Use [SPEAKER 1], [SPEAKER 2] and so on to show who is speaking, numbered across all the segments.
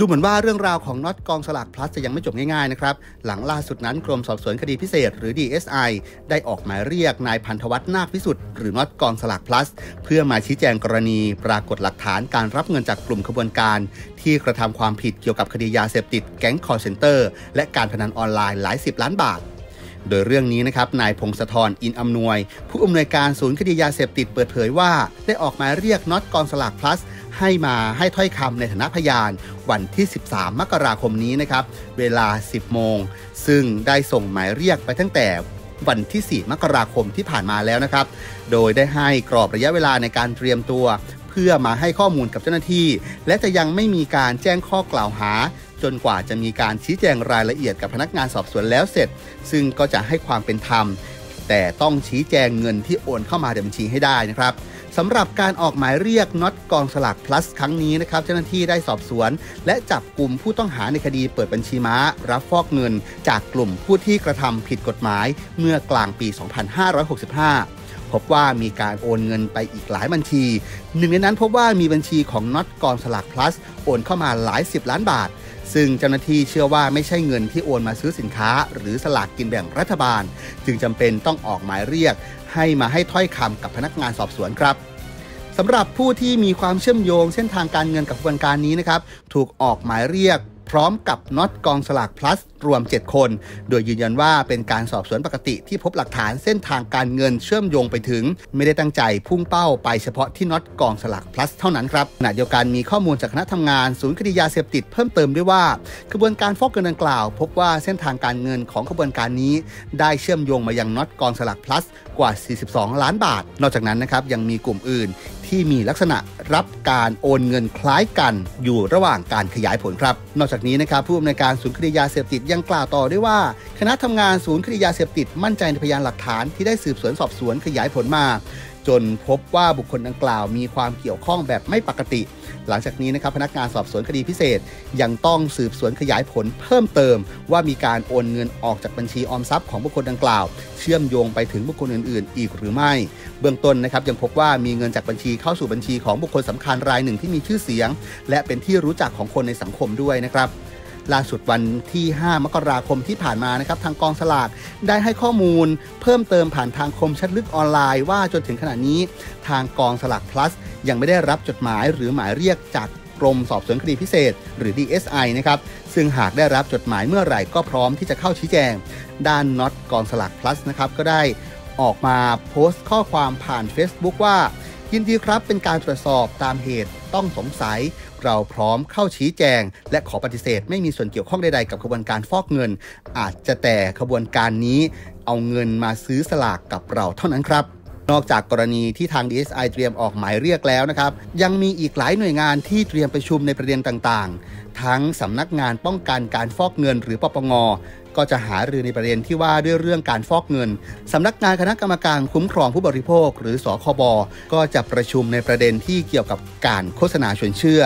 [SPEAKER 1] ดูเหมือนว่าเรื่องราวของน็อตกองสลากพลัสจะยังไม่จบง่ายๆนะครับ หลังล่าสุดนั้นกรมสอบสวนคดีพิเศษ หรือ DSI ได้ออกหมายเรียกนายพันธวัฒน์นาคพิสุทธิ์หรือน็อตกองสลากพลัส เพื่อมาชี้แจงกรณี ปรากฏหลักฐานการรับเงินจากกลุ่มขบวนการ ที่กระทำความผิดเกี่ยวกับคดียาเสพติดแก๊งคอลเซ็นเตอร์ และการพนันออนไลน์หลายสิบล้านบาท โดยเรื่องนี้นะครับนายพงศธรอินอำนวย ผู้อำนวยการศูนย์คดียาเสพติดเปิดเผยว่า ได้ออกหมายเรียกน็อตกองสลากพลัส ให้มาให้ถ้อยคำในฐานะพยาน วันที่ 13 มกราคมนี้นะครับเวลา 10 โมง ซึ่งได้ส่งหมายเรียกไปตั้งแต่วันที่ 4 มกราคมที่ผ่านมาแล้วนะครับ โดยได้ให้กรอบระยะเวลาในการเตรียมตัว พื่อมาให้ข้อมูลกับเจ้าหน้าที่ และจะยังไม่มีการแจ้งข้อกล่าวหา จนกว่าจะมีการชี้แจงรายละเอียดกับพนักงานสอบสวนแล้วเสร็จ ซึ่งก็จะให้ความเป็นธรรม แต่ต้องชี้แจงเงินที่โอนเข้ามาในบัญชีให้ได้นะครับสำหรับการออกหมายเรียกน็อตกองสลากพลัสครั้งนี้นะครับ เจ้าหน้าที่ได้สอบสวน และจับกลุ่มผู้ต้องหาในคดีเปิดบัญชีม้า รับฟอกเงิน จากกลุ่มผู้ที่กระทำผิดกฎหมายเมื่อกลางปี 2565 พบว่ามีการโอนเงินไปอีกหลายบัญชี หนึ่งในนั้นพบว่ามีบัญชีของน็อตกองสลากพลัสโอนเข้ามาหลายสิบล้านบาท ซึ่งเจ้าหน้าที่เชื่อว่าไม่ใช่เงินที่โอนมาซื้อสินค้า หรือสลากกินแบ่งรัฐบาล จึงจำเป็นต้องออกหมายเรียก ให้มาให้ถ้อยคำกับพนักงานสอบสวนครับสำหรับผู้ที่มีความเชื่อมโยงเส้นทางการเงินกับกระบวนการนี้นะครับ ถูกออกหมายเรียก พร้อมกับน็อตกองสลากพลัสรวม 7 คน โดยยืนยันว่าเป็นการสอบสวนปกติที่พบหลักฐานเส้นทางการเงินเชื่อมโยงไปถึง ไม่ได้ตั้งใจพุ่งเป้าไปเฉพาะที่น็อตกองสลากพลัสเท่านั้นครับขณะเดียวกันมีข้อมูลจากคณะทำงานศูนย์คดียาเสพติดเพิ่มเติมด้วยว่ากระบวนการฟอกเงินดังกล่าว พบว่าเส้นทางการเงินของกระบวนการนี้ ได้เชื่อมโยงมายังน็อตกองสลากพลัสกว่า 42 ล้านบาท นอกจากนั้นนะครับยังมีกลุ่มอื่นที่มีลักษณะรับการโอนเงินคล้ายกันอยู่ระหว่างการขยายผลครับ นอกจากนี้นะครับผู้อำนวยการศูนย์คดียาเสพติดยังกล่าวต่อด้วยว่า คณะทำงานศูนย์คดียาเสพติดมั่นใจในพยานหลักฐานที่ได้สืบสวนสอบสวนขยายผลมา จนพบว่าบุคคลดังกล่าวมีความเกี่ยวข้องแบบไม่ปกติ หลังจากนี้นะครับพนักงานสอบสวนคดีพิเศษ ยังต้องสืบสวนขยายผลเพิ่มเติม ว่ามีการโอนเงินออกจากบัญชีออมทรัพย์ของบุคคลดังกล่าว เชื่อมโยงไปถึงบุคคลอื่น ๆ อีกหรือไม่ เบื้องต้นนะครับยังพบว่ามีเงินจากบัญชีเข้าสู่บัญชีของบุคคลสำคัญรายหนึ่งที่มีชื่อเสียง และเป็นที่รู้จักของคนในสังคมด้วยนะครับ ล่าสุดวันที่ 5 มกราคมที่ผ่านมานะครับทางกองสลากได้ให้ข้อมูล เพิ่มเติมผ่านทางคมชัดลึกออนไลน์ว่าจนถึงขณะนี้ ทางกองสลาก plus ยังไม่ได้รับจดหมายหรือหมายเรียกจากกรมสอบสวนคดีพิเศษ หรือ DSI นะครับซึ่งหากได้รับจดหมายเมื่อไหร่ก็พร้อมที่จะเข้าชี้แจง ด้านน็อตกองสลาก plus นะครับก็ได้ออกมาโพสต์ข้อความผ่าน Facebook ว่า ยินดีครับเป็นการตรวจสอบตามเหตุต้องสงสัย เราพร้อมเข้าชี้แจง และขอปฏิเสธ ไม่มีส่วนเกี่ยวข้องใดๆกับขบวนการฟอกเงิน อาจจะแต่ขบวนการนี้เอาเงินมาซื้อสลากกับเราเท่านั้นครับนอกจากกรณีที่ทาง DSI เตรียมออกหมายเรียกแล้วนะครับ ยังมีอีกหลายหน่วยงานที่เตรียมประชุมในประเด็นต่างๆ ทั้งสำนักงานป้องกันการฟอกเงินหรือปปง ก็จะหารือในประเด็นที่ว่าด้วยเรื่องการฟอกเงินสำนักงานคณะกรรมการคุ้มครองผู้บริโภค หรือสคบก็จะประชุมในประเด็นที่เกี่ยวกับการโฆษณาชวนเชื่อ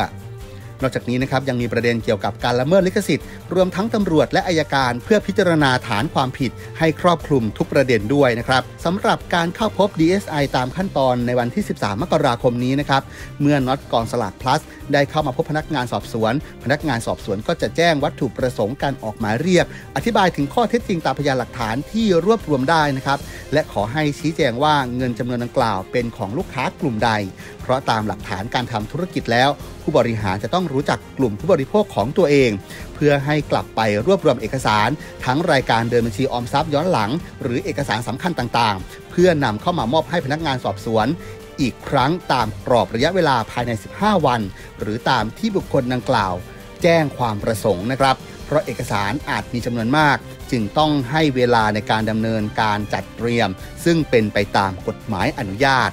[SPEAKER 1] นอกจากนี้นะครับยังมีประเด็นเกี่ยวกับการละเมิดลิขสิทธิ์รวมทั้งตำรวจและอายการ เพื่อพิจารณาฐานความผิด ให้ครอบคลุมทุกประเด็นด้วยนะครับสำหรับการเข้าพบ DSI ตามขั้นตอนในวันที่ 13 มกราคมนี้นะครับเมื่อน็อตกองสลาก plus ได้เข้ามาพบพนักงานสอบสวน พนักงานสอบสวนก็จะแจ้งวัตถุประสงค์การออกหมายเรียก อธิบายถึงข้อเท็จจริงตามพยานหลักฐานที่รวบรวมได้นะครับและขอให้ชี้แจงว่าเงินจำนวนดังกล่าว เป็นของลูกค้ากลุ่มใด เพราะตามหลักฐานการทำธุรกิจแล้ว ผู้บริหารจะต้องรู้จักกลุ่มผู้บริโภคของตัวเอง เพื่อให้กลับไปรวบรวมเอกสาร ทั้งรายการเดินบัญชีออมทรัพย์ย้อนหลัง หรือเอกสารสำคัญต่างๆ เพื่อนำเข้ามามอบให้พนักงานสอบสวนอีกครั้งตามกรอบระยะเวลาภายใน 15 วัน หรือตามที่บุคคลดังกล่าว แจ้งความประสงค์นะครับ เพราะเอกสารอาจมีจำนวนมาก จึงต้องให้เวลาในการดำเนินการจัดเตรียม ซึ่งเป็นไปตามกฎหมายอนุญาต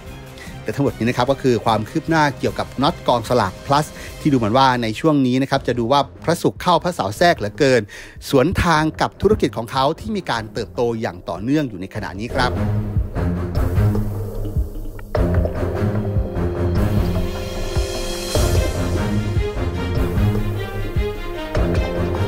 [SPEAKER 1] แต่ทั้งหมดนี้นะครับก็คือความคืบหน้าเกี่ยวกับน็อตกองสลาก plus ที่ดูเหมือนว่าในช่วงนี้นะครับจะดูว่าพระสุขเข้าพระเสาวแทรกเหลือเกิน สวนทางกับธุรกิจของเขาที่มีการเติบโตอย่างต่อเนื่องอยู่ในขณะนี้ครับ